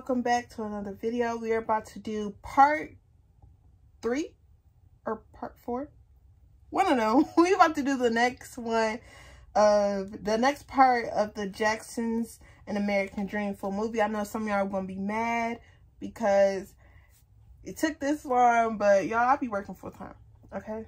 welcome back to another video. We are about to do part three or part four. One of them. We're about to do the next one of the next part of the Jacksons and American Dream full movie. I know some of y'all are going to be mad because it took this long, but y'all, I'll be working full time. Okay.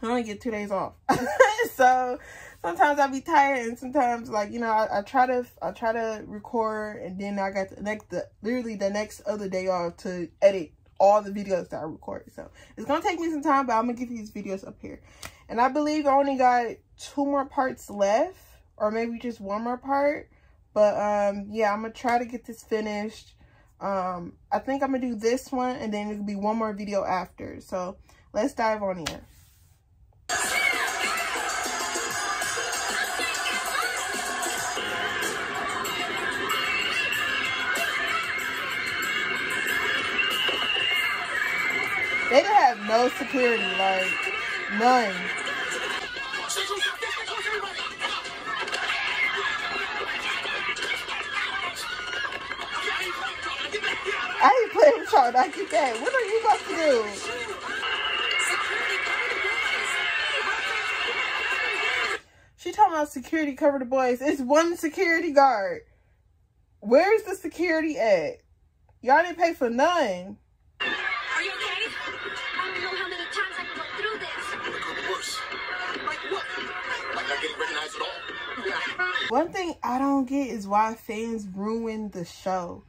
I only get two days off. so sometimes I'll be tired and sometimes like, you know, I, I, try to I try to record and then I got the next the literally the next other day off to edit all the videos that I record. So it's gonna take me some time, but I'm gonna get these videos up here. And I believe I only got two more parts left, or maybe just one more part. But um yeah, I'm gonna try to get this finished. Um I think I'm gonna do this one and then it'll be one more video after. So let's dive on in. No security, like none. I ain't playing with y'all, not get that. What are you about to do? She talking about security cover the boys. It's one security guard. Where's the security at? Y'all didn't pay for none. One thing I don't get is why fans ruin the show.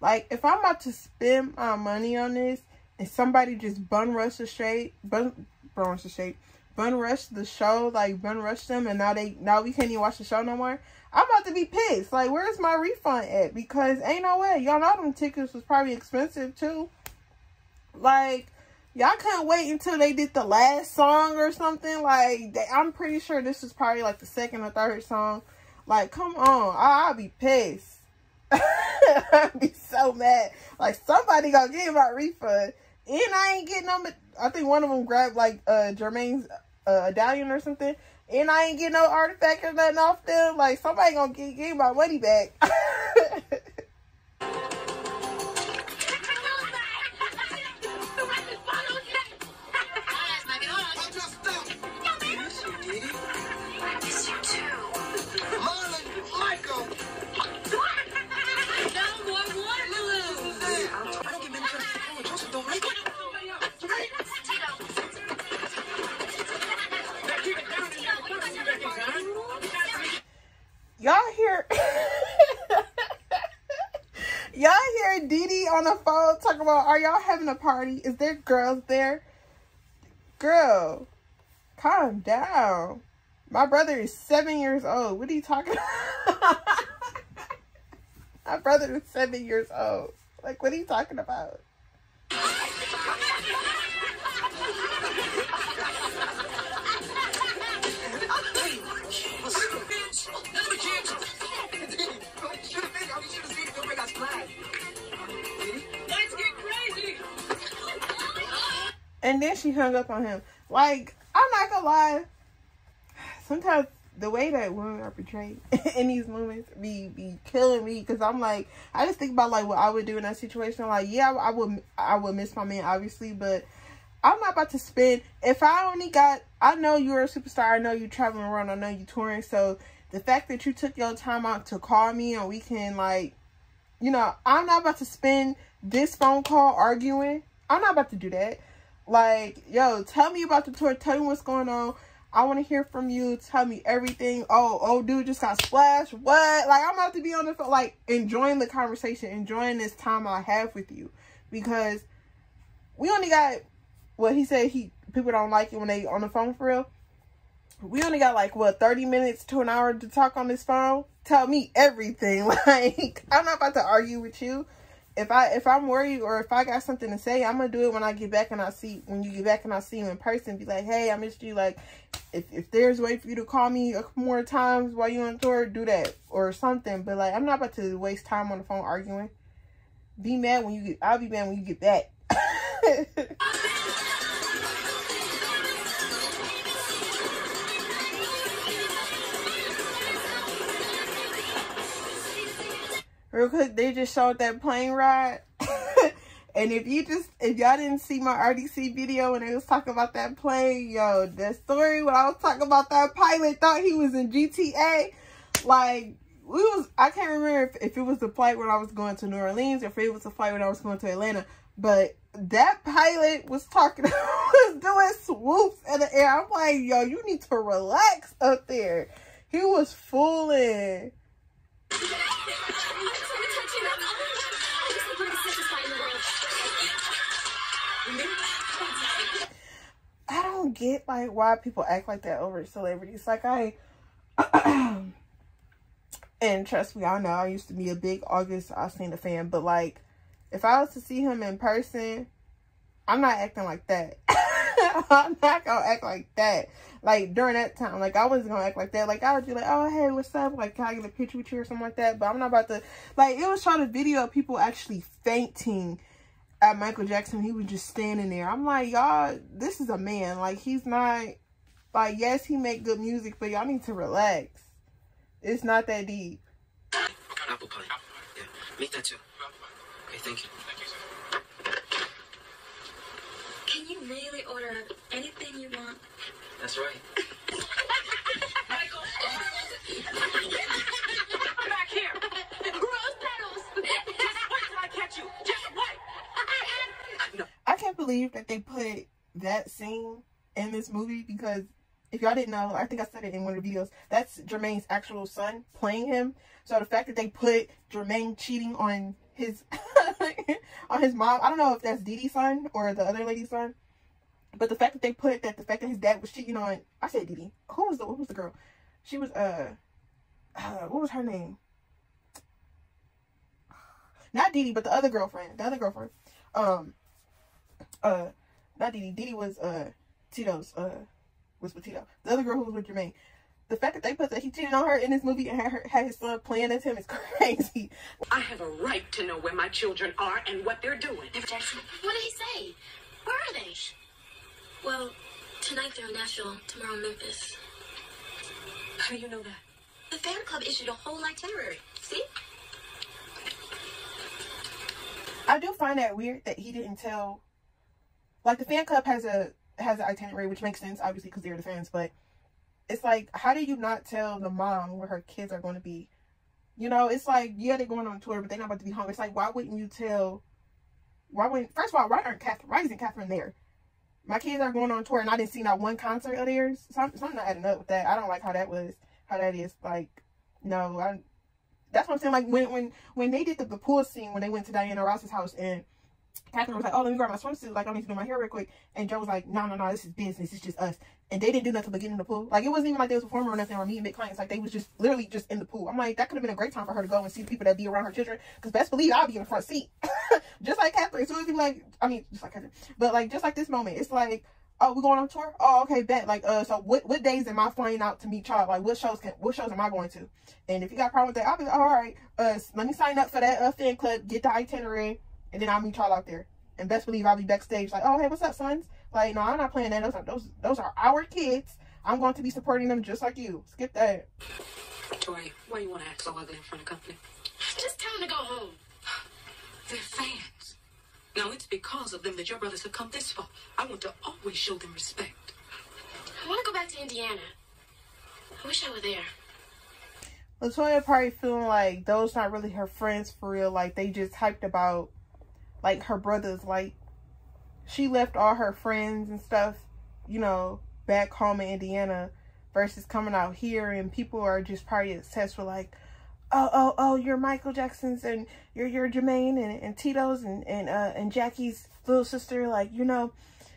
Like, if I'm about to spend my money on this and somebody just bun rush the straight, bun, bun rush the straight, bun rush the show, like bun rush them, and now they now we can't even watch the show no more. I'm about to be pissed. Like, where's my refund at? Because ain't no way. Y'all know them tickets was probably expensive too. Like, y'all couldn't wait until they did the last song or something. Like, they, I'm pretty sure this is probably like the second or third song. Like, come on. I, will be pissed. I'll be so mad. Like, somebody gonna give my refund. And I ain't getting them. I think one of them grabbed, like, uh, Jermaine's uh, medallion or something. And I ain't getting no artifact or nothing off them. Like, somebody gonna give, give my money back. having a party? Is there girls there? Girl, calm down. My brother is seven years old. What are you talking about? My brother is seven years old. Like, what are you talking about? And then she hung up on him. Like, I'm not gonna lie. Sometimes the way that women are portrayed in these moments be be killing me because I'm like I just think about like what I would do in that situation. Like, yeah, I, I would I would miss my man obviously, but I'm not about to spend if I only got I know you're a superstar, I know you're traveling around, I know you're touring, so the fact that you took your time out to call me and we can like you know, I'm not about to spend this phone call arguing. I'm not about to do that. Like, yo, tell me about the tour. Tell me what's going on. I want to hear from you. Tell me everything. Oh, oh, dude just got splashed. What? Like, I'm about to be on the phone, like, enjoying the conversation, enjoying this time I have with you. Because we only got, what he said, he people don't like it when they on the phone for real. We only got, like, what, 30 minutes to an hour to talk on this phone? Tell me everything. Like, I'm not about to argue with you if I if I'm worried or if I got something to say, I'm gonna do it when I get back and I see when you get back and I see you in person. Be like, hey, I missed you. Like, if if there's a way for you to call me a couple more times while you on tour, do that or something. But like, I'm not about to waste time on the phone arguing. Be mad when you get. I'll be mad when you get back. real quick, they just showed that plane ride. and if you just, if y'all didn't see my RDC video when they was talking about that plane, yo, the story when I was talking about that pilot thought he was in GTA, like, we was, I can't remember if, if it was the flight when I was going to New Orleans or if it was the flight when I was going to Atlanta, but that pilot was talking, was doing swoops in the air. I'm like, yo, you need to relax up there. He was fooling. I don't get like why people act like that over celebrities. Like I and trust me, I know I used to be a big August Alsina fan, but like if I was to see him in person, I'm not acting like that. I'm not gonna act like that. Like during that time, like I wasn't gonna act like that. Like I would be like, oh hey, what's up? Like can I get a picture with you or something like that? But I'm not about to. Like it was trying to video people actually fainting at Michael Jackson. He was just standing there. I'm like, y'all, this is a man. Like he's not. Like yes, he make good music, but y'all need to relax. It's not that deep. Apple pie. Yeah, make that too. Okay, thank you. Can you really order anything you want? That's right. Michael! Back here! Gross petals! Just wait till I catch you! Just wait! No. I can't believe that they put that scene in this movie because if y'all didn't know, I think I said it in one of the videos, that's Jermaine's actual son playing him. So the fact that they put Jermaine cheating on his on his mom, I don't know if that's Dee's son or the other lady's son. But the fact that they put that the fact that his dad was cheating on I said Dee. Who was the who was the girl? She was uh, uh what was her name? Not Dee, but the other girlfriend. The other girlfriend. Um uh not Dee Dee. Dee Dee was uh Tito's uh was with Tito. The other girl who was with Jermaine. The fact that they put that he cheated on her in this movie and had, her, had his son playing as him is crazy. I have a right to know where my children are and what they're doing. Never Jackson, what did he say? Where are they? Well, tonight they're in Nashville, tomorrow in Memphis. How do you know that? The fan club issued a whole itinerary. See? I do find that weird that he didn't tell. Like the fan club has a has an itinerary, which makes sense, obviously, because they're the fans. But it's like, how do you not tell the mom where her kids are going to be? You know, it's like, yeah, they're going on tour, but they're not about to be home. It's like, why wouldn't you tell? Why wouldn't? First of all, why aren't Katherine? Why isn't Katherine there? My kids are going on tour, and I didn't see not one concert of theirs. So I'm, something not adding up with that. I don't like how that was. How that is like, no, I. That's what I'm saying. Like when when when they did the, the pool scene when they went to Diana Ross's house and Katherine was like, oh, let me grab my swimsuit. Like, I need to do my hair real quick. And Joe was like, no, no, no, this is business. It's just us. And they didn't do nothing but get in the pool. Like, it wasn't even like they was performing or nothing or meeting big clients. Like, they was just literally just in the pool. I'm like, that could have been a great time for her to go and see the people that be around her children. Because best believe I'll be in the front seat. just like Katherine. As soon as you like, I mean, just like Katherine. But, like, just like this moment. It's like, oh, we're going on tour? Oh, okay, bet. Like, uh, so what, what days am I flying out to meet Charles? Like, what shows can, what shows am I going to? And if you got a problem with that, I'll be like, all right, uh, let me sign up for that uh, fan club, get the itinerary, and then I'll meet Charles out there. And best believe I'll be backstage like, oh, hey, what's up, sons? Like, no, I'm not playing that. Those are, those, those are our kids. I'm going to be supporting them just like you. Skip that. Tori, why you want to act so ugly in front of company? Just tell them to go home. They're fans. Now, it's because of them that your brothers have come this far. I want to always show them respect. I want to go back to Indiana. I wish I were there. Latoya probably feeling like those not really her friends for real. Like, they just hyped about like her brothers like she left all her friends and stuff you know back home in indiana versus coming out here and people are just probably obsessed with like oh oh oh you're michael jackson's and you're you're jermaine and, and tito's and and uh and jackie's little sister like you know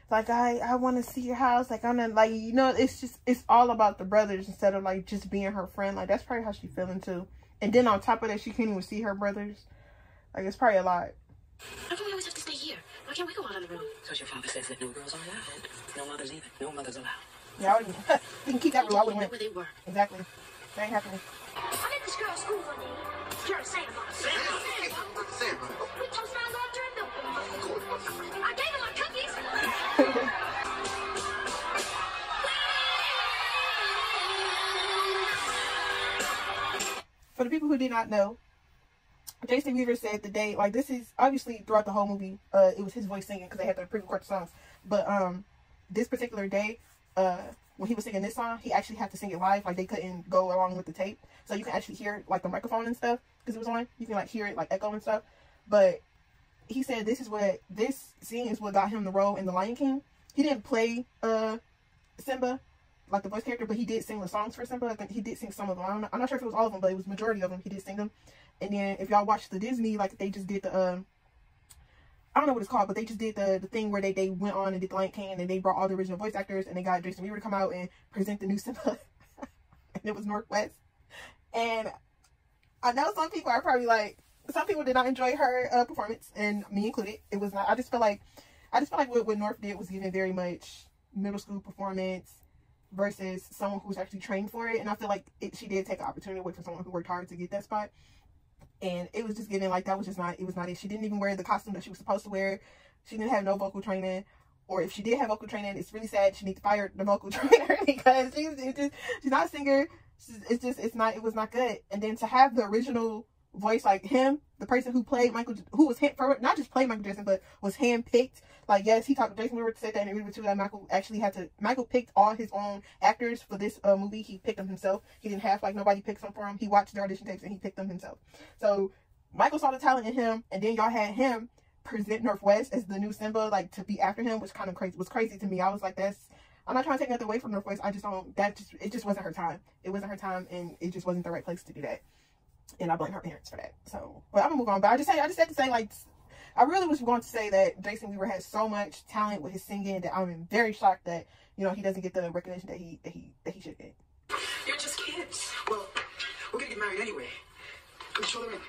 like i i want to see your house like i'm not like you know it's just it's all about the brothers instead of like just being her friend like that's probably how she feeling too. And then on top of that she can't even see her brothers. Like it's probably a lot how come we always have to stay here? Why can't we go out on the road? Because your father says that no girls are allowed. No mothers either. No mothers allowed. Yeah, we can keep that rule. I wouldn't. where they were. Exactly. That ain't happening. I met this girl at school one day. You're a Santa. Santa? Santa. We toast around all during the... I gave her my cookies. For the people who did not know, Jason Weaver said the day like this is obviously throughout the whole movie. Uh, it was his voice singing because they had to pre-record songs. But um, this particular day, uh, when he was singing this song, he actually had to sing it live. Like they couldn't go along with the tape, so you can actually hear like the microphone and stuff because it was on. You can like hear it like echo and stuff. But he said this is what this scene is what got him the role in The Lion King. He didn't play uh Simba like the voice character, but he did sing the songs for Simba. I think he did sing some of them. I'm not, I'm not sure if it was all of them, but it was majority of them. He did sing them. And then if y'all watch the Disney, like they just did the um, I don't know what it's called, but they just did the the thing where they they went on and did the Lion King, and they brought all the original voice actors, and they got Jason Weaver to come out and present the new Simba, and it was North West. And I know some people are probably like, some people did not enjoy her uh, performance, and me included. It was not. I just feel like, I just feel like what, what North did was given very much middle school performance versus someone who's actually trained for it. And I feel like it, she did take an opportunity away from someone who worked hard to get that spot. And it was just given like that was just not it was not it. She didn't even wear the costume that she was supposed to wear. She didn't have no vocal training. Or if she did have vocal training, it's really sad. She needs to fire the vocal trainer because she's just she's not a singer. She's, it's just it's not it was not good. And then to have the original voice like him, the person who played Michael, who was for not just played Michael Jackson, but was handpicked. Like yes, he talked. to Jason Weaver said that in an interview too. That Michael actually had to. Michael picked all his own actors for this uh, movie. He picked them himself. He didn't have like nobody pick them for him. He watched the audition tapes and he picked them himself. So Michael saw the talent in him, and then y'all had him present North West as the new Simba, like to be after him, which kind of crazy was crazy to me. I was like, that's. I'm not trying to take nothing away from North West. I just don't. That just it just wasn't her time. It wasn't her time, and it just wasn't the right place to do that and I blame her parents for that. So, but I'm gonna move on. But I just say, I just had to say, like, I really was going to say that Jason Weaver has so much talent with his singing that I'm very shocked that you know he doesn't get the recognition that he that he that he should get. You're just kids. Well, we're gonna get married anyway. You show the ring?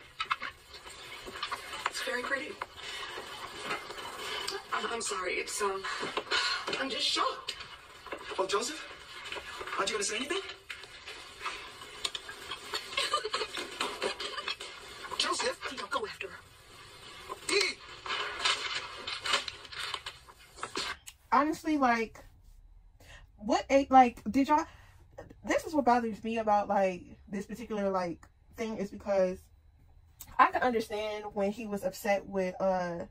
It's very pretty. I'm, I'm sorry. It's um. I'm just shocked. Well, Joseph, aren't you gonna say anything? Joseph, Theo, go after her. Dee. Honestly, like, what a like did y'all? This is what bothers me about like this particular like thing is because I can understand when he was upset with uh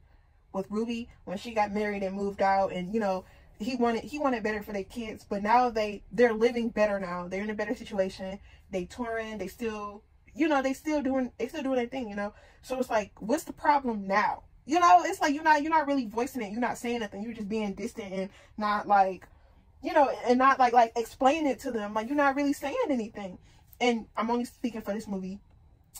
with Ruby when she got married and moved out, and you know he wanted he wanted better for their kids, but now they they're living better now. They're in a better situation. They touring. They still you know they still doing they still doing their thing. You know, so it's like what's the problem now? You know, it's like you're not you're not really voicing it. You're not saying nothing. You're just being distant and not like, you know, and not like like explaining it to them. Like you're not really saying anything. And I'm only speaking for this movie.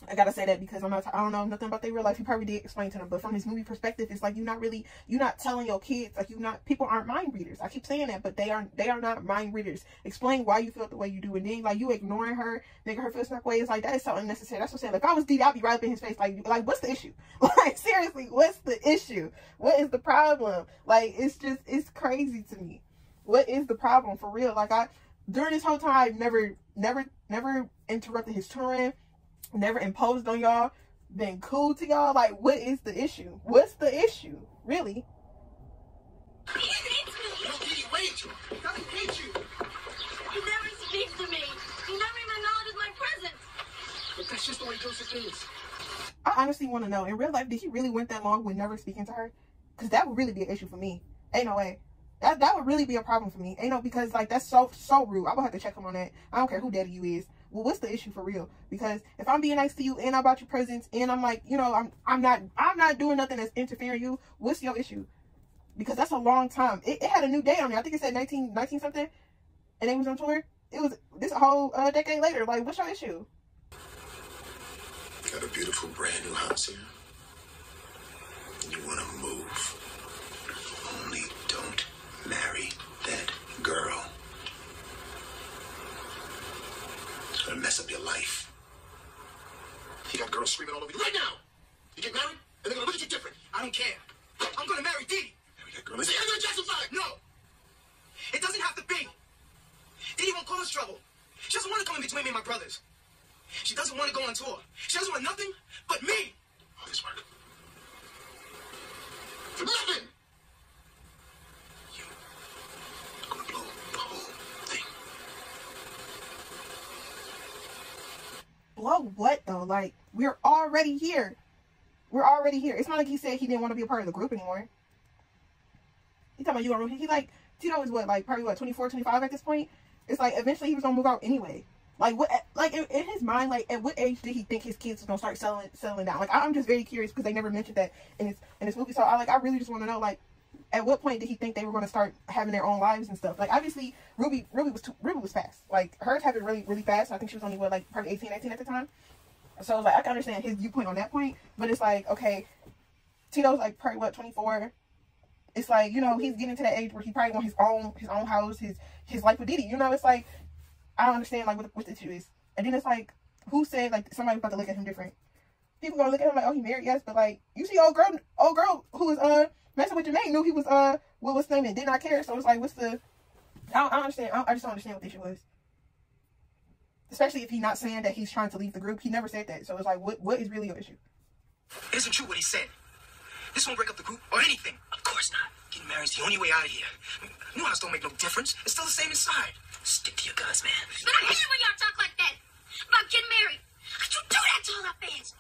I gotta say that because I'm not. I don't know nothing about their real life. He probably did explain to them, but from his movie perspective, it's like you're not really. You're not telling your kids. Like you're not. People aren't mind readers. I keep saying that, but they are. They are not mind readers. Explain why you felt the way you do, and then like you ignoring her, making her feel some way. It's like that is so unnecessary. That's what I'm saying. If I was Dee, I'd be right up in his face. Like, like what's the issue? Like seriously, what's the issue? What is the problem? Like it's just it's crazy to me. What is the problem for real? Like I during this whole time, I've never, never, never interrupted his touring never imposed on y'all, been cool to y'all. Like, what is the issue? What's the issue? Really? No, hate you. He never speaks to me. He never even acknowledges my presence. But that's just the way Joseph is. I honestly want to know in real life, did he really went that long with never speaking to her? Because that would really be an issue for me. Ain't no way. That that would really be a problem for me. Ain't no because like that's so so rude. I would have to check him on that. I don't care who daddy you is. Well, what's the issue for real? Because if I'm being nice to you and I bought you presents and I'm like, you know, I'm I'm not I'm not doing nothing that's interfering you. What's your issue? Because that's a long time. It, it had a new date on there. I think it said 19 19 something, and they was on tour. It was this whole uh, decade later. Like, what's your issue? Got a beautiful brand new house here. You want to move. Only don't marry that girl. It's gonna mess up your life. You got girls screaming all over you right now. You get married, and they're gonna look at you different. I don't care. I'm gonna marry Dee. Marry that girl. Say Andrew Jackson five. No. It doesn't have to be. Dee won't cause trouble. She doesn't want to come in between me and my brothers. She doesn't want to go on tour. She doesn't want nothing but me. All this work. For nothing. You gonna blow the whole thing. Blow what though? Like, we're already here. we're already here. It's not like he said he didn't want to be a part of the group anymore. He talking about you on he like Tito is what like probably what 24, 25 at this point. It's like eventually he was gonna move out anyway. Like what? Like in, in his mind, like at what age did he think his kids was gonna start selling settling down? Like I'm just very curious because they never mentioned that in his in this movie. So I like I really just want to know like at what point did he think they were going to start having their own lives and stuff? Like obviously Ruby Ruby was too, Ruby was fast. Like hers happened really really fast. I think she was only what like probably 18, 19 at the time. So I was like I can understand his viewpoint on that point, but it's like okay, Tito's like probably what 24. It's like you know he's getting to that age where he probably want his own his own house, his his life with Dee Dee. You know, it's like I don't understand like what, what the issue is. And then it's like, who said like somebody's about to look at him different? People gonna look at him like, oh, he married, yes, but like you see, old girl, old girl who was uh messing with Jermaine knew he was uh what was name and did not care. So it's like, what's the? I don't, I don't understand. I, don't, I just don't understand what the issue was. Especially if he's not saying that he's trying to leave the group. He never said that. So it's like, what what is really your issue? It isn't true what he said. This won't break up the group or anything. Of course not. Getting married is the only way out of here. New house don't make no difference. It's still the same inside. Stick to your guns, man. But I hate it when y'all talk like that about getting married. Could you do that to all our fans?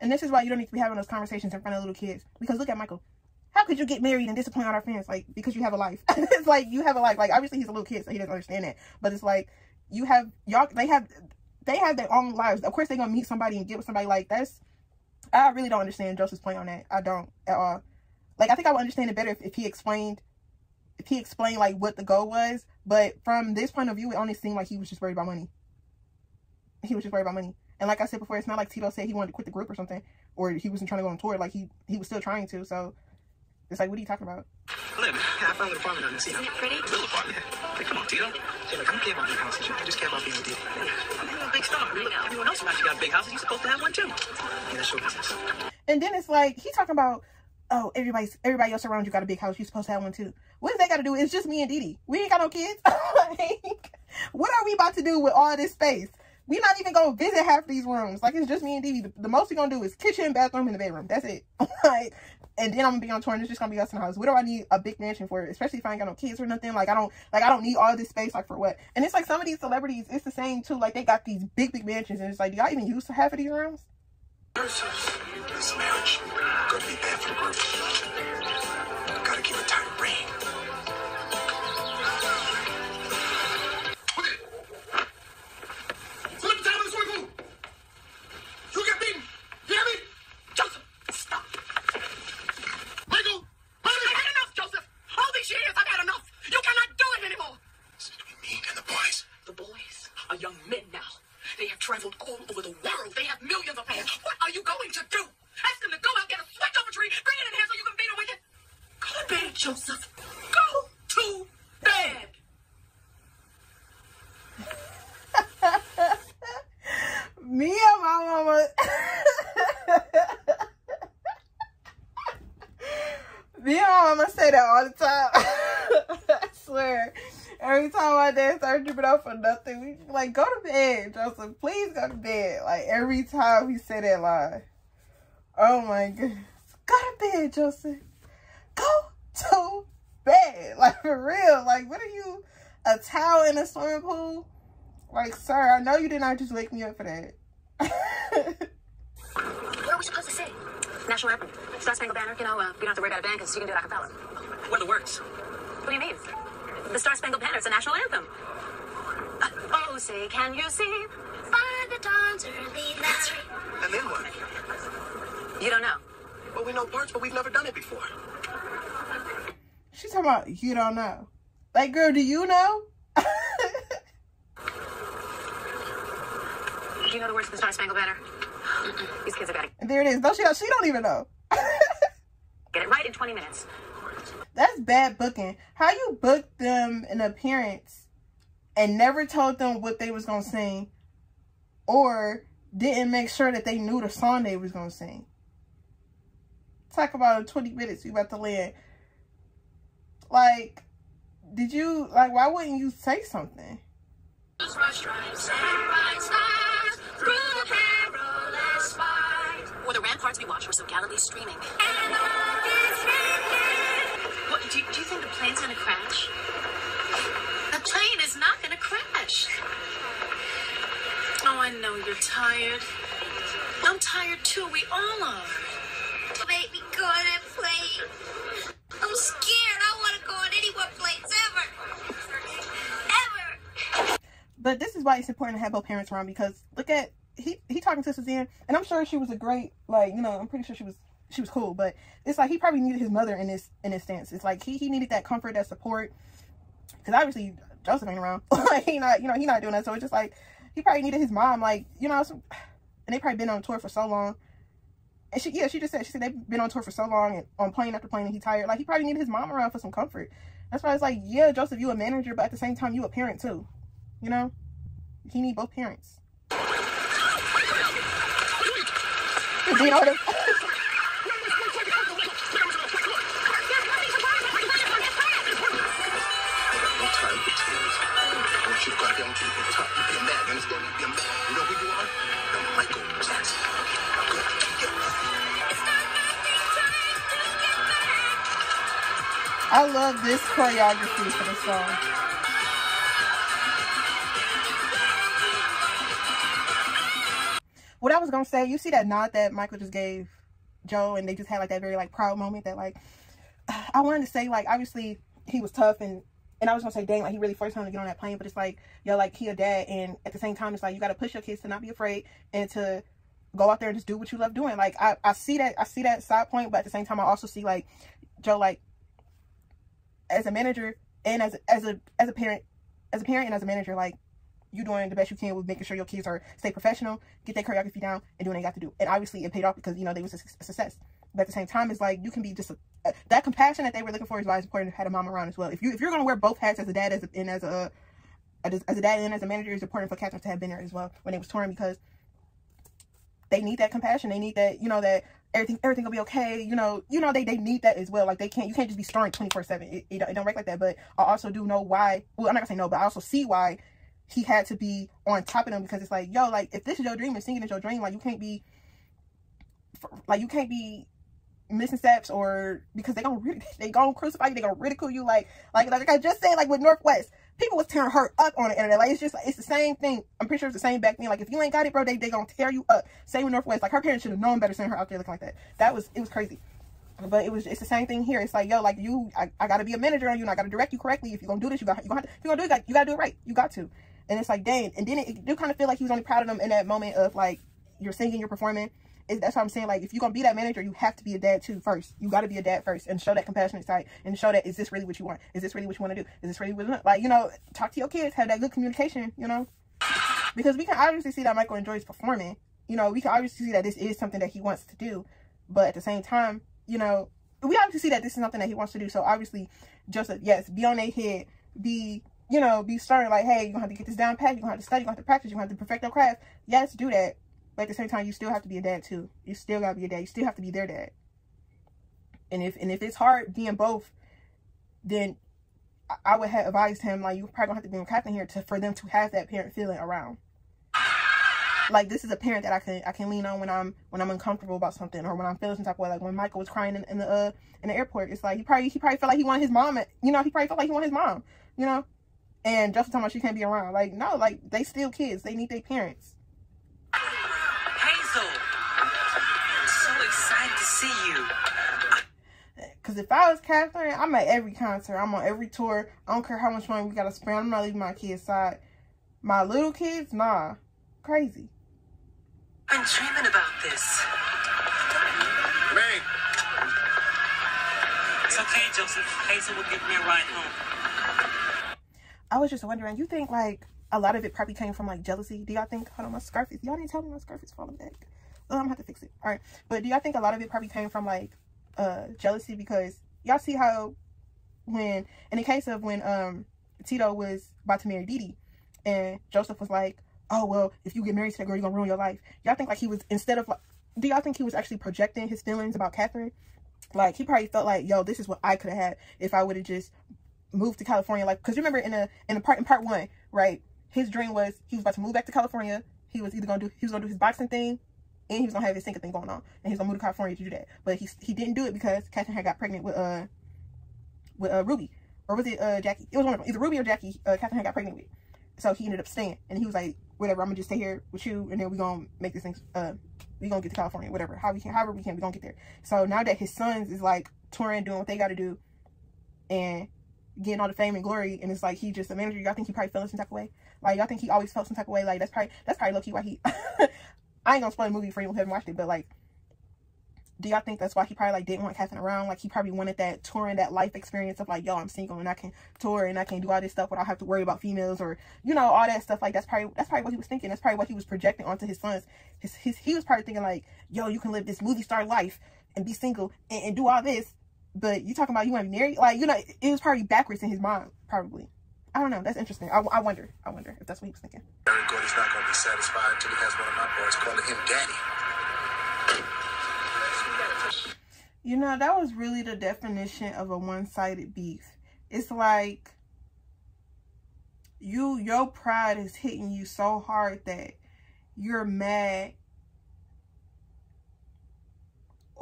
And this is why you don't need to be having those conversations in front of little kids. Because look at Michael. How could you get married and disappoint all our fans? Like, because you have a life. it's like, you have a life. Like, obviously he's a little kid, so he doesn't understand that. But it's like, you have, y'all, they have, they have their own lives. Of course they're to meet somebody and get with somebody like that's, I really don't understand Joseph's point on that. I don't at all. Like, I think I would understand it better if, if he explained, if he explained, like, what the goal was. But from this point of view, it only seemed like he was just worried about money. He was just worried about money. And like I said before, it's not like Tito said he wanted to quit the group or something, or he wasn't trying to go on tour. Like he he was still trying to. So it's like, what are you talking about? Look, I found an apartment on the scene. Isn't it pretty? Little apartment. Hey, come on, Tito. Hey, look, I don't care about big houses. I just care about being a deal. You're a big star. I mean, look, everyone else around you got big houses. You're supposed to have one too. Yeah, that's your business. And then it's like he's talking about, oh, everybody's everybody else around you got a big house. You're supposed to have one too. What does that got to do? It's just me and Dee Dee. We ain't got no kids. like, what are we about to do with all this space? we not even gonna visit half these rooms. Like it's just me and Dee. The, the most we gonna do is kitchen, bathroom, and the bedroom. That's it. like, and then I'm gonna be on tour, and it's just gonna be us in the house. What do I need a big mansion for? Especially if I ain't got no kids or nothing. Like I don't, like I don't need all this space. Like for what? And it's like some of these celebrities, it's the same too. Like they got these big, big mansions, and it's like, do y'all even use half of these rooms? This marriage gonna be bad for the group. Me and my mama say that all the time. I swear. Every time my dad starts tripping out for nothing, we like go to bed, Joseph. Please go to bed. Like every time we say that line. Oh my goodness. Go to bed, Joseph. Go to bed. Like for real. Like what are you? A towel in a swimming pool? Like, sir, I know you did not just wake me up for that. What are we supposed to say? National anthem. Star Spangled Banner. You know, uh, you don't have to worry about a band because you can do it a cappella. What are the words? What do you mean? The Star Spangled Banner. It's a national anthem. Uh, oh, say, can you see? By the dawn's early light. And then what? You don't know. Well, we know parts, but we've never done it before. She's talking about you don't know. Like, girl, do you know? Do you know the words to the Star Spangled Banner? These kids have got to there it is. No, she she don't even know. get it right in 20 minutes. That's bad booking. How you booked them an appearance and never told them what they was gonna sing, or didn't make sure that they knew the song they was gonna sing. Talk about 20 minutes. You about to land. Like, did you like? Why wouldn't you say something? Ramparts we were so gallantly streaming. What, do, you- do you think the plane's gonna crash? The plane is not gonna crash. Oh, I know you're tired. I'm tired too. We all are. Make me go on that plane. I'm scared. I want to go on any more planes ever. Ever. But this is why it's important to have both parents around because look at he he talking to Suzanne, and I'm sure she was a great like you know I'm pretty sure she was she was cool, but it's like he probably needed his mother in this in this stance. It's like he he needed that comfort, that support, because obviously Joseph ain't around. like he not you know he not doing that, so it's just like he probably needed his mom, like you know, some, and they probably been on tour for so long. And she, yeah, she just said, she said they've been on tour for so long and on plane after plane and he tired. Like, he probably needed his mom around for some comfort. That's why it's like, yeah, Joseph, you a manager, but at the same time, you a parent too. You know? He need both parents. You know what I love this choreography for you to What I was gonna say, you see that nod that Michael just gave Joe, and they just had like that very like proud moment that like I wanted to say like obviously he was tough and and I was gonna say dang like he really forced him to get on that plane, but it's like yo like he a dad, and at the same time it's like you gotta push your kids to not be afraid and to go out there and just do what you love doing. Like I I see that I see that side point, but at the same time I also see like Joe like as a manager and as as a as a parent as a parent and as a manager like you doing the best you can with making sure your kids are stay professional get their choreography down and do what they got to do and obviously it paid off because you know they was a, su- a success but at the same time it's like you can be just a, uh, that compassion that they were looking for is why it's important to have a mom around as well if you if you're going to wear both hats as a dad as a, and as a as, a dad and as a manager it's important for Katherine to have been there as well when they was touring because they need that compassion. They need that, you know, that everything everything will be okay. You know, you know they they need that as well. Like they can't you can't just be starring twenty four seven. It it don't, it don't work like that. But I also do know why. Well, I'm not gonna say no, but I also see why he had to be on top of them because it's like yo, like if this is your dream and singing is your dream, like you can't be like you can't be missing steps or because they gonna they gonna crucify you, they gonna ridicule you like like like I just said like with North West. People was tearing her up on the internet. Like it's just like it's the same thing. I'm pretty sure it's the same back then. Like if you ain't got it, bro, they they gonna tear you up. Same with North West. Like her parents should have known better, sending her out there looking like that. That was it was crazy. But it was it's the same thing here. It's like yo, like you, I, I gotta be a manager on you, and I gotta direct you correctly. If you're gonna do this, you got you gonna you're gonna do it, you got, you gotta do it right. You got to. And it's like dang. And then it, it do kind of feel like he was only proud of them in that moment of like you're singing, you're performing. It, that's what I'm saying. Like if you're gonna be that manager, you have to be a dad too first. You got to be a dad first and show that compassionate side and show that is this really what you want? Is this really what you want to do? Is this really what you want? Like you know, talk to your kids, have that good communication. You know, because we can obviously see that Michael enjoys performing. You know, we can obviously see that this is something that he wants to do, but at the same time, you know, we obviously see that this is something that he wants to do. So obviously, Joseph, yes, be on their head, be you know, be starting like, hey, you're gonna have to get this down pat, you're gonna have to study, you're gonna have to practice, you're gonna have to perfect your craft. Yes, do that. But at the same time, you still have to be a dad too. You still gotta be a dad. You still have to be their dad. And if and if it's hard being both, then I- would have advised him like you probably gonna have to be a captain here to for them to have that parent feeling around. Like this is a parent that I can I can lean on when I'm when I'm uncomfortable about something or when I'm feeling some type of way. Like when Michael was crying in, in the uh in the airport, it's like he probably he probably felt like he wanted his mom. You know, he probably felt like he wanted his mom. You know, and Justin talking about she can't be around. Like no, like they still kids. They need their parents. Hazel! I'm so excited to see you. Cause if I was Katherine, I'm at every concert. I'm on every tour. I don't care how much money we gotta spend. I'm not leaving my kids' side. My little kids, nah, crazy. I've been dreaming about this. May, It's okay, Joseph. Hazel will give me a ride home. I was just wondering. You think like a lot of it probably came from like jealousy? Do y'all think? Hold on, my scarf is. Y'all didn't tell me my scarf is falling back. Oh, I'm gonna have to fix it. All right, but do y'all think a lot of it probably came from like uh jealousy because y'all see how when in the case of when um Tito was about to marry Dee and Joseph was like, oh well, if you get married to that girl, you're gonna ruin your life. Y'all think like he was instead of like, do y'all think he was actually projecting his feelings about Katherine? Like he probably felt like, yo, this is what I could have had if I would have just moved to California. Like, cause you remember in a in the part in part one, right? His dream was he was about to move back to California. He was either gonna do he was gonna do his boxing thing, and he was gonna have his singer thing going on, and he was gonna move to California to do that. But he he didn't do it because Katherine had got pregnant with uh with uh Ruby, or was it uh Jackie? It was one of them, either Ruby or Jackie. Uh, Katherine had got pregnant with, so he ended up staying, and he was like, whatever, I'm gonna just stay here with you, and then we gonna make this thing uh we gonna get to California, whatever. How we can, however we can, we gonna get there. So now that his sons is like touring, doing what they got to do, and getting all the fame and glory, and it's like he just a manager. Y'all think he probably felt some type of way? Like y'all think he always felt some type of way? Like that's probably that's probably low key why he. I ain't gonna spoil the movie for anyone who haven't watched it, but like do y'all think that's why he probably like didn't want Katherine around? Like he probably wanted that touring, that life experience of like, yo, I'm single and I can tour and I can do all this stuff without have to worry about females or you know all that stuff. Like that's probably that's probably what he was thinking. That's probably what he was projecting onto his sons. His his he was probably thinking like, yo, you can live this movie star life and be single and, and do all this, but you talking about you want to be married? Like you know, it, was probably backwards in his mind, probably. I don't know. That's interesting. I, I wonder. I wonder if that's what he was thinking. Gordy's not going to be satisfied until he has one of my boys calling him daddy. You know, that was really the definition of a one-sided beef. It's like you your pride is hitting you so hard that you're mad.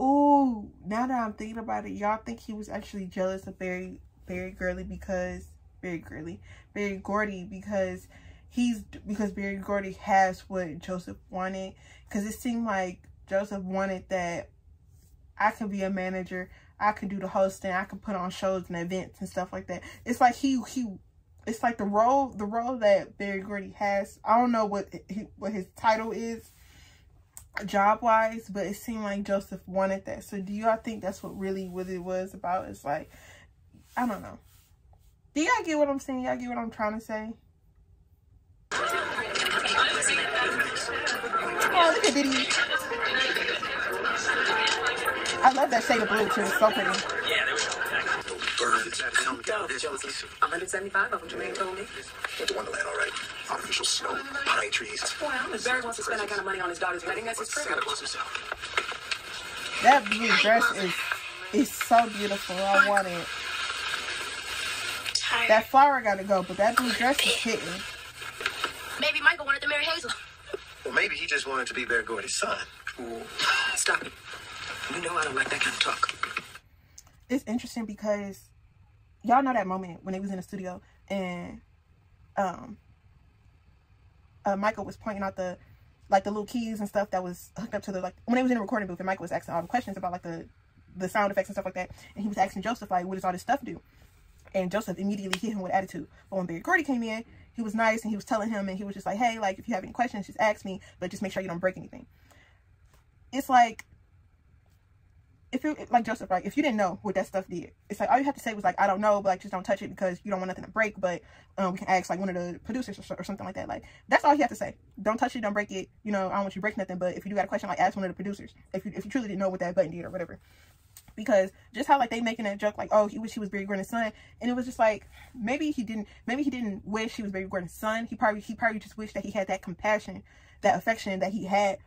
Ooh, now that I'm thinking about it, y'all think he was actually jealous of Barry Barry Gurley because Barry Gurley, Berry Gordy because he's because Berry Gordy has what Joseph wanted. Because it seemed like Joseph wanted that I can be a manager. I can do the hosting. I can put on shows and events and stuff like that. It's like he he. It's like the role the role that Berry Gordy has. I don't know what he, what his title is, job wise, but it seemed like Joseph wanted that. So do y'all think that's what really what it was about? It's like I don't know. Do y'all get what I'm saying? Y'all get what I'm trying to say? Oh, look at Dee Dee. I love that shade of blue too. It's so pretty. Birds come down this Joseph. 175 of them, Jermaine told me. Went to Wonderland, all right. Artificial snow, pine trees. Well, if Berry wants to spend that kind of money on his daughter's wedding, that's his Santa privilege. Claus himself. That blue dress is is so beautiful. I want it. That flower gotta go, but that blue dress is hitting. Maybe Michael wanted to marry Hazel. Well, maybe he just wanted to be Berry Gordy's son. Stop it. You know I don't like that kind of talk. It's interesting because y'all know that moment when they was in the studio and um uh, Michael was pointing out the like the little keys and stuff that was hooked up to the like when they was in the recording booth and Michael was asking all the questions about like the the sound effects and stuff like that. And he was asking Joseph like what does all this stuff do? And Joseph immediately hit him with attitude. But when Berry Gordy came in he was nice and he was telling him and he was just like hey like if you have any questions just ask me but just make sure you don't break anything. It's like if it like Joseph, right? If you didn't know what that stuff did, it's like all you have to say was like, I don't know, but like just don't touch it because you don't want nothing to break. But um, we can ask like one of the producers or, or something like that. Like that's all you have to say. Don't touch it, don't break it. You know, I don't want you to break nothing. But if you do got a question, like ask one of the producers. If you if you truly didn't know what that button did or whatever. Because just how like they making that joke like, oh, he wish he was Barry Gordon's son, and it was just like maybe he didn't, maybe he didn't wish he was Barry Gordon's son. He probably he probably just wished that he had that compassion, that affection that he had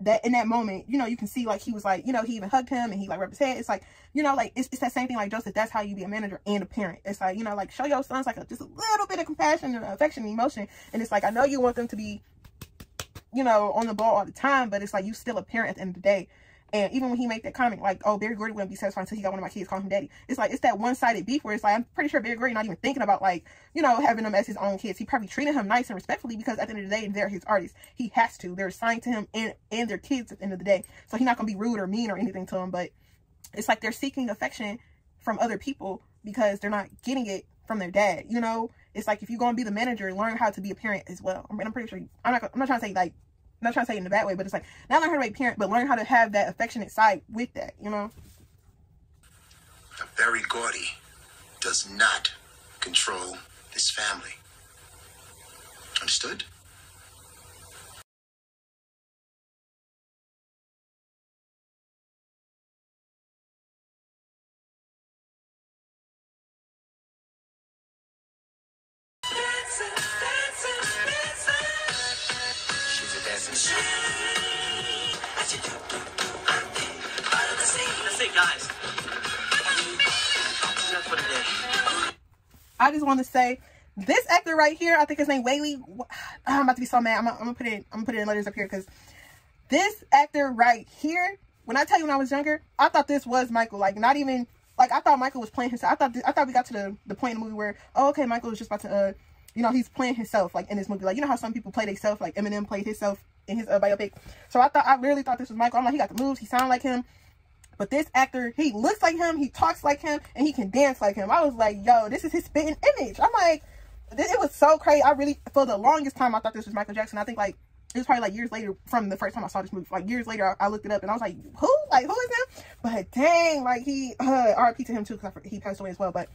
that in that moment, you know, you can see like he was like, you know, he even hugged him and he like rubbed his head. It's like, you know, like it's, it's that same thing like Joseph. That's how you be a manager and a parent. It's like, you know, like show your sons like a, just a little bit of compassion and affection and emotion. And it's like, I know you want them to be, you know, on the ball all the time, but it's like you still a parent at the end of the day. And even when he made that comment, like, oh, Berry Gordy wouldn't be satisfied until he got one of my kids calling him daddy. It's like, it's that one-sided beef where it's like, I'm pretty sure Berry Gordy not even thinking about, like, you know, having them as his own kids. He probably treated him nice and respectfully because at the end of the day, they're his artists. He has to. They're assigned to him and, and their kids at the end of the day. So he's not going to be rude or mean or anything to them. But it's like they're seeking affection from other people because they're not getting it from their dad. You know, it's like if you're going to be the manager, learn how to be a parent as well. I mean, I'm pretty sure, I'm not, I'm not trying to say like, I'm not trying to say it in a bad way, but it's like not learn how to be a parent, but learn how to have that affectionate side with that, you know? Now, Berry Gordy does not control this family. Understood? Just want to say this actor right here, I think his name Whaley. I'm about to be so mad. I'm, I'm gonna put it. I'm gonna put it in letters up here because this actor right here. When I tell you when I was younger, I thought this was Michael. Like not even like I thought Michael was playing himself. I thought th- I thought we got to the the point in the movie where oh okay Michael was just about to uh you know he's playing himself like in this movie. Like you know how some people play themselves like Eminem played himself in his uh, biopic. So I thought I literally thought this was Michael. I'm like, he got the moves, he sounded like him. But this actor, he looks like him, he talks like him, and he can dance like him. I was like, yo, this is his spitting image. I'm like, it was so crazy. I really, for the longest time, I thought this was Michael Jackson. I think like it was probably like years later from the first time I saw this movie. Like years later, I, I looked it up and I was like, who? Like who is him? But dang, like he, uh, RIP to him too because he passed away as well. But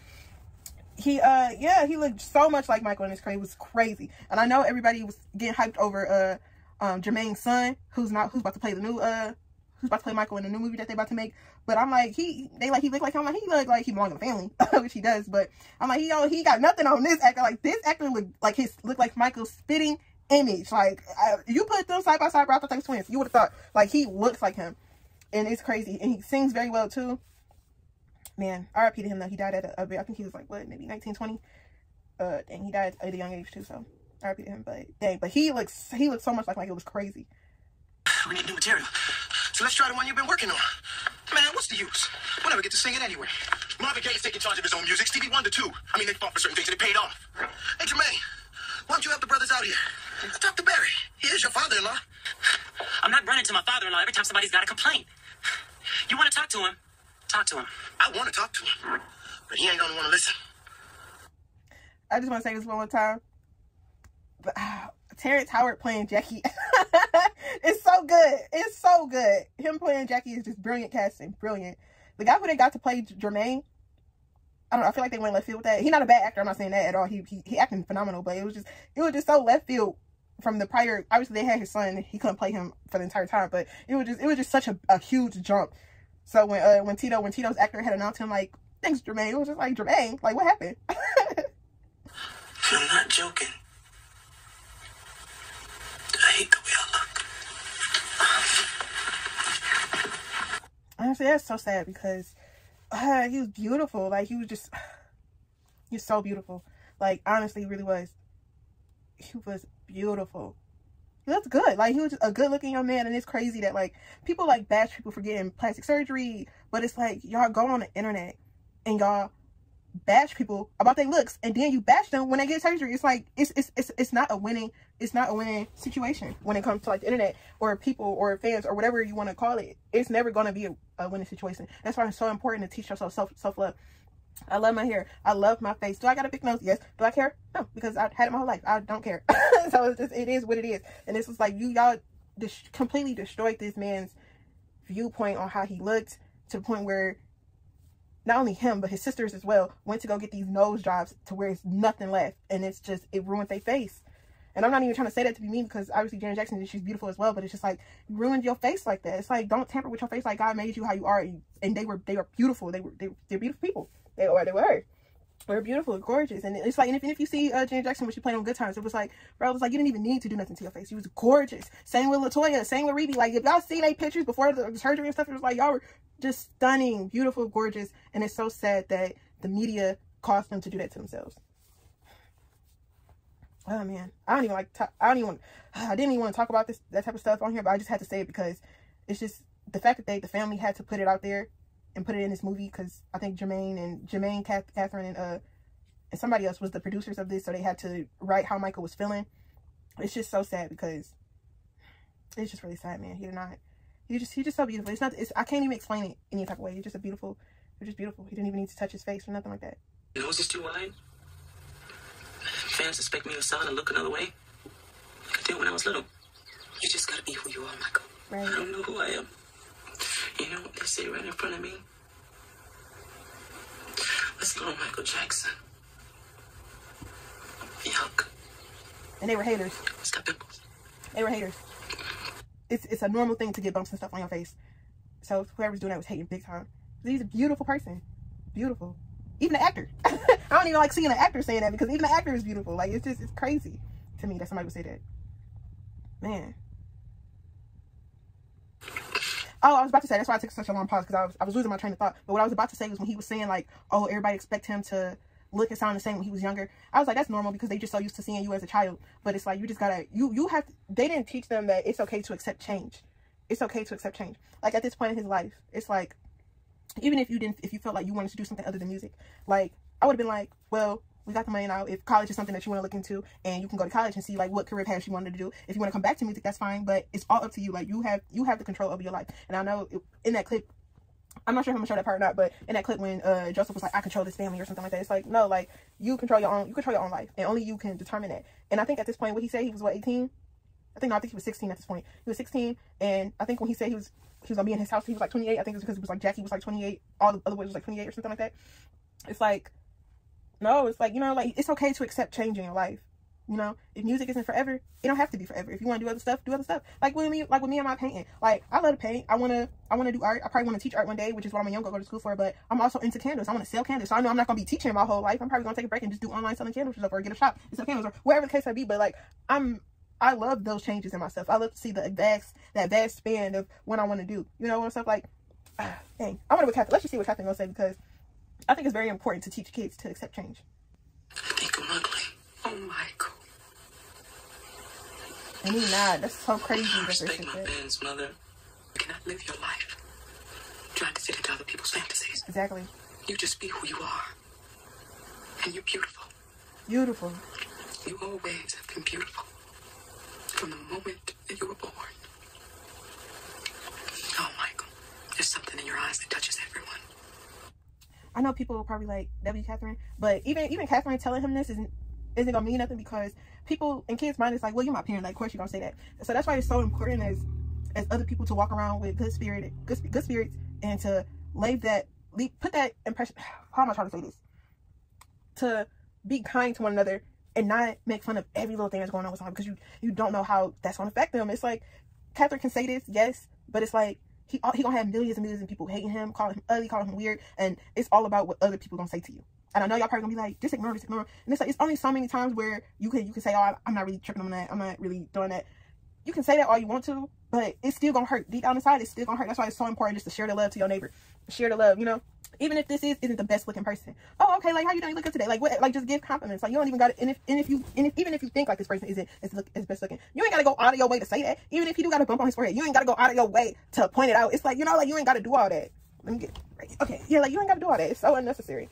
he, uh, yeah, he looked so much like Michael in crazy. It was crazy. And I know everybody was getting hyped over uh, um, Jermaine's son, who's not, who's about to play the new, uh, who's about to play Michael in the new movie that they about to make. But I'm like, he, they like, he looked like him. Like, he looked like he belonged in the family, which he does. But I'm like, he, he got nothing on this actor. Like, this actor looked like his, looked like Michael spitting image. Like, I, you put them side by side, bro, I thought they twins. You would have thought, like, he looks like him. And it's crazy. And he sings very well, too. Man, RIP to him, though. He died at a, a I think he was, like, what, maybe 1920? Uh, and he died at a young age, too, so RIP to him. But, dang, but he looks, he looks so much like Michael. It was crazy. We need new material. So let's try the one you've been working on. Man, what's the use? We'll never get to sing it anyway. Marvin Gaye is taking charge of his own music. Stevie Wonder, too. I mean, they fought for certain things and it paid off. Hey, Jermaine, why don't you help the brothers out here? Dr. Berry, he is your father-in-law. I'm not running to my father-in-law every time somebody's got a complaint. You want to talk to him? Talk to him. I want to talk to him, but he ain't gonna want to listen. I just want to say this one more time. But, uh, Terrence Howard playing Jackie. it's so good. It's so good. Him playing Jackie is just brilliant casting. Brilliant. The guy who they got to play Jermaine, I don't know. I feel like they went left field with that. He's not a bad actor. I'm not saying that at all. He he, he acting phenomenal, but it was just it was just so left field from the prior. Obviously, they had his son. He couldn't play him for the entire time, but it was just it was just such a, a huge jump. So when uh when Tito when Tito's actor had announced him like thanks Jermaine, it was just like Jermaine, like what happened? I'm not joking. Honestly that's so sad because uh, he was beautiful. Like he was just was so beautiful. Like honestly he really was. He was beautiful. He looked good. Like he was a good looking young man and it's crazy that like people like bash people for getting plastic surgery but it's like y'all go on the internet and y'all bash people about their looks and then you bash them when they get surgery it's like it's it's it's, it's not a winning it's not a winning situation when it comes to like the internet or people or fans or whatever you want to call it it's never going to be a, a winning situation that's why it's so important to teach yourself self self-love I love my hair. I love my face. Do I got a big nose? Yes. Do I care? No, because I've had it my whole life. I don't care. so it's just, it is what it is. And this was like, you, y'all completely destroyed this man's viewpoint on how he looked to the point where not only him, but his sisters as well, went to go get these nose jobs to where it's nothing left. And it's just, it ruined their face. And I'm not even trying to say that to be mean because obviously Janet Jackson, she's beautiful as well. But it's just like, ruined your face like that. It's like, don't tamper with your face like God made you how you are. And they were, they were beautiful. They were, they, they're beautiful people. They were, they were. Were beautiful, gorgeous. And it's like, and if, and if you see uh, Janet Jackson when she played on Good Times, it was like, bro, it was like, you didn't even need to do nothing to your face. She was gorgeous. Same with La Toya, same with Rebbie. Like, if y'all see they pictures before the surgery and stuff, it was like, y'all were just stunning, beautiful, gorgeous. And it's so sad that the media caused them to do that to themselves. Oh man, I don't even like. Talk, I don't even. I didn't even want to talk about this that type of stuff on here, but I just had to say it because it's just the fact that they, the family, had to put it out there and put it in this movie because I think Jermaine and Jermaine, Kath, Katherine, and uh, and somebody else was the producers of this, so they had to write how Michael was feeling. It's just so sad because it's just really sad, man. He did not. He just he just so beautiful. It's not. It's I can't even explain it any type of way. He's just a beautiful. He's just beautiful. He didn't even need to touch his face or nothing like that. Nose is too wide. Fans expect me to sound and look another way. I did when I was little. You just gotta be who you are, Michael. Right. I don't know who I am. You know what they say right in front of me? Let's little Michael Jackson. Yuck. And they were haters. It's got pimples. They were haters. It's it's a normal thing to get bumps and stuff on your face. So whoever's doing that was hating big time. He's a beautiful person. Beautiful. Even the actor. I don't even like seeing an actor saying that because even the actor is beautiful. Like it's just it's crazy to me that somebody would say that. Man. Oh, I was about to say that's why I took such a long pause because I was I was losing my train of thought. But what I was about to say was when he was saying like, oh, everybody expect him to look and sound the same when he was younger. I was like, that's normal because they just so used to seeing you as a child. But it's like you just gotta you you have to, they didn't teach them that it's okay to accept change. It's okay to accept change. Like at this point in his life, it's like even if you didn't if you felt like you wanted to do something other than music, like I would have been like, well, got the money now. If college is something that you want to look into, and you can go to college and see like what career path you wanted to do. If you want to come back to music, that's fine. But it's all up to you. Like you have you have the control over your life. And I know in that clip, I'm not sure if I'm gonna show that part or not, but in that clip when uh, Joseph was like, "I control this family" or something like that, it's like no, like you control your own, you control your own life, and only you can determine that. And I think at this point, what he said, he was what 18. I think no, I think he was 16 at this point. He was 16, and I think when he said he was he was gonna be in his house, he was like 28. I think it was because it was like Jackie was like 28, all the other boys was like 28 or something like that. It's like no, it's like you know, like it's okay to accept change in your life. You know, if music isn't forever, it don't have to be forever. If you want to do other stuff, do other stuff. Like with me, like with me and my painting. Like I love to paint. I wanna, I wanna do art. I probably wanna teach art one day, which is what I'm gonna go to school for. But I'm also into candles. I wanna sell candles. So I know I'm not gonna be teaching my whole life. I'm probably gonna take a break and just do online selling candles or get a shop and sell candles or whatever the case may be. But like I'm, I love those changes in myself. I love to see the vast, that vast span of what I want to do. You know, what I'm saying? like, dang. I wonder what Katherine. Let's just see what Katherine gonna say because I think it's very important to teach kids to accept change. I think I'm ugly. Oh, Michael. And he's not. That's so crazy. I that this respect my said. fans, mother. You cannot live your life trying to fit into other people's fantasies. Exactly. You just be who you are. And you're beautiful. Beautiful. You always have been beautiful. From the moment that you were born. Oh, Michael. There's something in your eyes that touches everyone. I know people will probably like W Katherine, but even even Katherine telling him this isn't isn't gonna mean nothing because people in kids' mind is like, well, you're my parent, like, of course you're gonna say that. So that's why it's so important as as other people to walk around with good spirit, good good spirits, and to leave that, leave, put that impression. How am I trying to say this? To be kind to one another and not make fun of every little thing that's going on with someone because you you don't know how that's gonna affect them. It's like Katherine can say this, yes, but it's like he uh, he gonna have millions and millions of people hating him, calling him ugly, calling him weird, and it's all about what other people gonna say to you. And I know y'all probably gonna be like, just ignore, just ignore. And it's like it's only so many times where you can you can say, oh, I'm not really tripping on that. I'm not really doing that. You can say that all you want to, but it's still gonna hurt. Deep down inside, it's still gonna hurt. That's why it's so important just to share the love to your neighbor. Share the love, you know. Even if this is isn't the best looking person. Oh, okay, like how you doing? Good today. Like what? Like just give compliments. Like you don't even got. And if and if you and if even if you think like this person isn't as look as best looking, you ain't gotta go out of your way to say that. Even if you do got a bump on his forehead, you ain't gotta go out of your way to point it out. It's like you know, like you ain't gotta do all that. Let me get okay. Yeah, like you ain't gotta do all that. It's so unnecessary.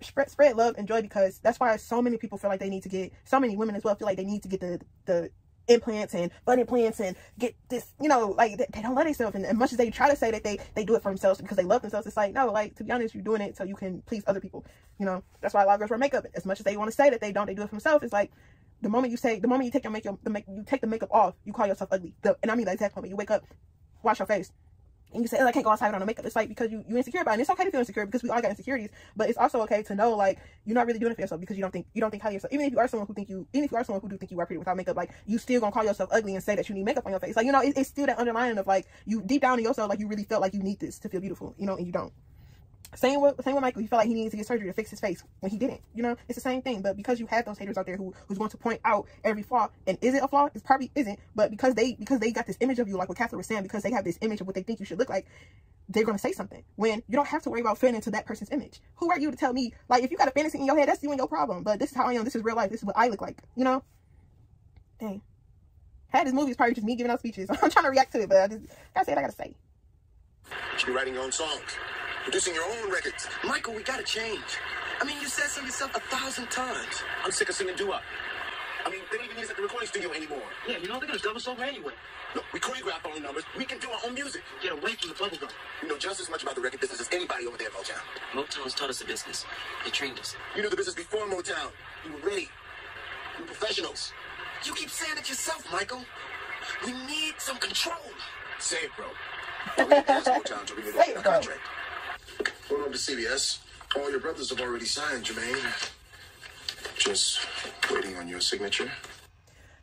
Spread spread love and joy because that's why so many people feel like they need to get. So many women as well feel like they need to get the the implants and butt implants and get this, you know, like they, they don't love themselves. And as much as they try to say that they they do it for themselves because they love themselves, it's like no, like to be honest, you're doing it so you can please other people. You know, that's why a lot of girls wear makeup. As much as they want to say that they don't, they do it for themselves. It's like the moment you say, the moment you take your makeup, the make you take the makeup off, you call yourself ugly. The, and I mean the exact moment you wake up, wash your face. And you say, oh, I can't go outside without no makeup. It's like because you you insecure about it. And it's okay to feel insecure because we all got insecurities. But it's also okay to know like you're not really doing it for yourself because you don't think you don't think highly yourself. Even if you are someone who think you, even if you are someone who do think you are pretty without makeup, like you still gonna call yourself ugly and say that you need makeup on your face. Like you know, it, it's still that underlying of like you deep down in yourself, like you really felt like you need this to feel beautiful, you know, and you don't. Same with same with Michael. He felt like he needed to get surgery to fix his face when he didn't. You know, it's the same thing. But because you have those haters out there who who's going to point out every flaw, and is it a flaw? It probably isn't. But because they because they got this image of you, like what Katherine was saying, because they have this image of what they think you should look like, they're gonna say something when you don't have to worry about fitting into that person's image. Who are you to tell me? Like if you got a fantasy in your head, that's you and your problem. But this is how I am. This is real life. This is what I look like. You know. Dang. Had this movie is probably just me giving out speeches. I'm trying to react to it, but I just gotta say what I gotta say. You should be writing your own songs, producing your own records. Michael, we gotta change. I mean, you said so yourself a thousand times. I'm sick of singing doo-wop. I mean, they don't even use it at the recording studio anymore. Yeah, you know, they're gonna dub us over anyway. Look, we choreograph our own numbers. We can do our own music. Get away from the bubblegum. You know just as much about the record business as anybody over there at Motown. Motown's taught us the business. They trained us. You knew the business before Motown. You were ready. You were professionals. You keep saying it yourself, Michael. We need some control. Say it, bro. Or we ask Motown to renegotiate Say it, bro. contract. Going on to CBS. All your brothers have already signed, Jermaine. Just waiting on your signature.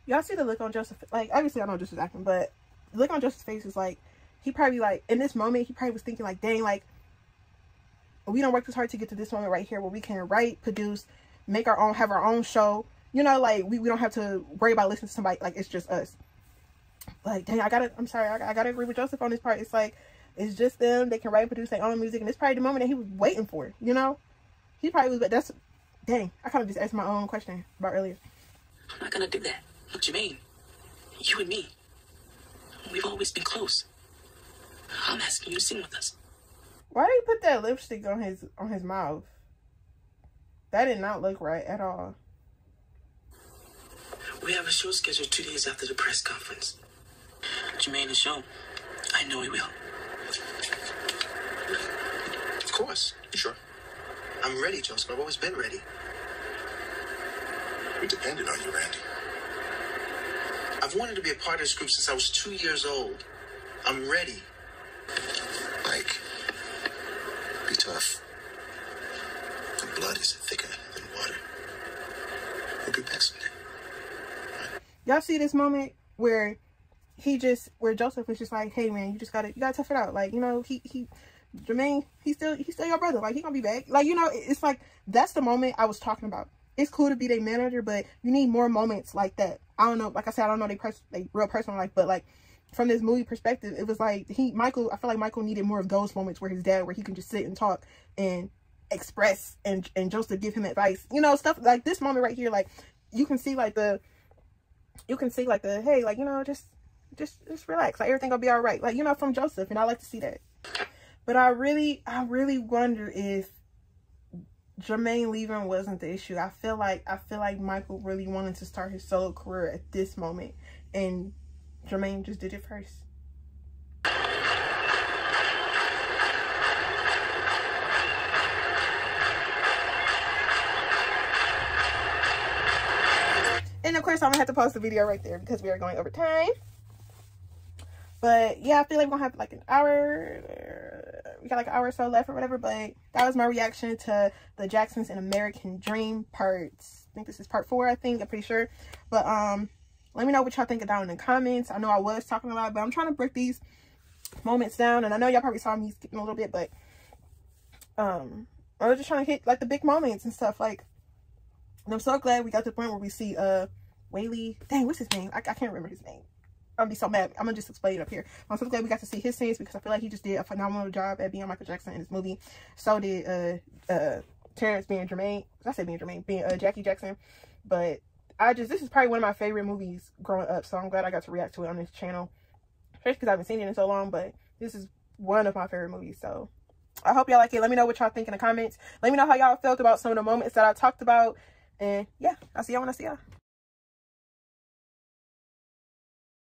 y'all see the look on Joseph like obviously I know Joseph's acting, but the look on Joseph's face is like he probably like in this moment he probably was thinking like dang like we don't work this hard to get to this moment right here where we can write, produce, make our own have our own show. You know, like we, we don't have to worry about listening to somebody like it's just us. Like dang, I gotta I'm sorry, I, I gotta agree with Joseph on this part. It's like it's just them, they can write and produce their own music and it's probably the moment that he was waiting for, you know? He probably was but that's dang, I kinda just asked my own question about earlier. I'm not gonna do that. Look, Jermaine, you and me, we've always been close. I'm asking you to sing with us. Why did he put that lipstick on his on his mouth? that did not look right at all. We have a show scheduled two days after the press conference. Jermaine, the show. I know he will. Of course. Sure? I'm ready, Joseph. I've always been ready. We depended on you, Randy. I've wanted to be a part of this group since I was two years old. I'm ready. Mike, be tough. The blood is thicker than water. We'll be back someday. Y'all see this moment where he just where Joseph was just like, hey man, you just gotta you gotta tough it out. Like, you know, he he Jermaine, he's still he's still your brother. Like he gonna be back. Like, you know, it's like that's the moment I was talking about. It's cool to be their manager, but you need more moments like that. I don't know, like I said, I don't know they pers- they real personal life, but like from this movie perspective, it was like he Michael. I feel like Michael needed more of those moments where his dad, where he can just sit and talk and express, and and Joseph give him advice. You know, stuff like this moment right here. Like you can see like the, you can see like the hey, like you know, just just just relax. Like everything gonna be all right. Like you know, from Joseph, and I like to see that. But I really, I really wonder if Jermaine leaving wasn't the issue. I feel like I feel like Michael really wanted to start his solo career at this moment, and Jermaine just did it first. And of course, I'm gonna have to post the video right there because we are going over time. But yeah, I feel like we're gonna have like an hour. We got like an hour or so left or whatever. But that was my reaction to the Jacksons and American Dream parts. I think this is part four. I think I'm pretty sure. But um, let me know what y'all think down in the comments. I know I was talking a lot, but I'm trying to break these moments down. And I know y'all probably saw me skipping a little bit, but um, I was just trying to hit like the big moments and stuff. Like, and I'm so glad we got to the point where we see uh Whaley. Dang, what's his name? I, I can't remember his name. I'm gonna be so mad. I'm gonna just explain it up here. I'm so glad we got to see his scenes because I feel like he just did a phenomenal job at being Michael Jackson in this movie. So did uh uh Terrence being Jermaine. I said being Jermaine, being uh Jackie Jackson. But I just this is probably one of my favorite movies growing up. So I'm glad I got to react to it on this channel. Especially because I haven't seen it in so long, but this is one of my favorite movies. So I hope y'all like it. Let me know what y'all think in the comments. Let me know how y'all felt about some of the moments that I talked about. And yeah, I'll see y'all when I see y'all.